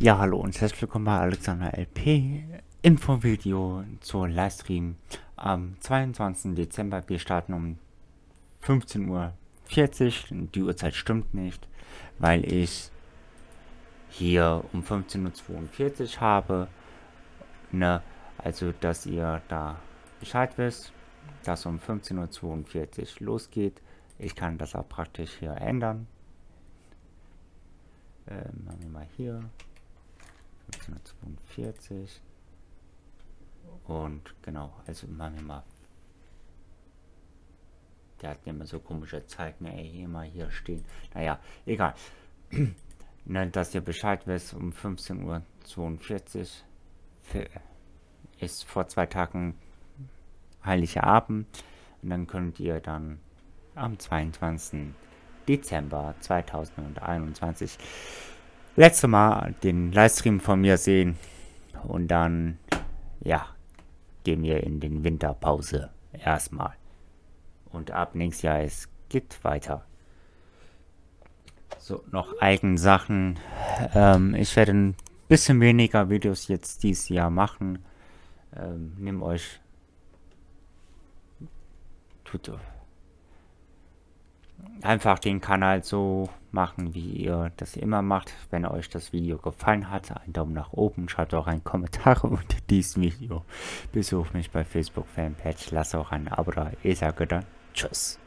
Ja, hallo und herzlich willkommen bei Alexander LP Infovideo zur Livestream am 22. Dezember. Wir starten um 15.40 Uhr. Die Uhrzeit stimmt nicht, weil ich hier um 15.42 Uhr habe. Ne, also, dass ihr da Bescheid wisst, dass um 15.42 Uhr losgeht. Ich kann das auch praktisch hier ändern. Ähm, machen wir mal hier 1942. Und genau, also machen wir mal. Der hat immer so komische Zeiten, ey, immer hier stehen. Naja, egal. ne, dass ihr Bescheid wisst, um 15.42 Uhr ist vor zwei Tagen Heiliger Abend. Und dann könnt ihr dann am 22. Dezember 2021 letzte Mal den Livestream von mir sehen. Und dann, ja, gehen wir in den Winterpause erstmal. Und ab nächstes Jahr es geht weiter. So, noch Eigensachen. Ähm, ich werde ein bisschen weniger Videos jetzt dieses Jahr machen. Ähm, nehmt euch. Tut einfach den Kanal so machen, wie ihr das immer macht. Wenn euch das Video gefallen hat, einen Daumen nach oben, schreibt auch einen Kommentar unter diesem Video. Besucht mich bei Facebook Fanpage, lasst auch ein Abo da. Ich sage dann Tschüss.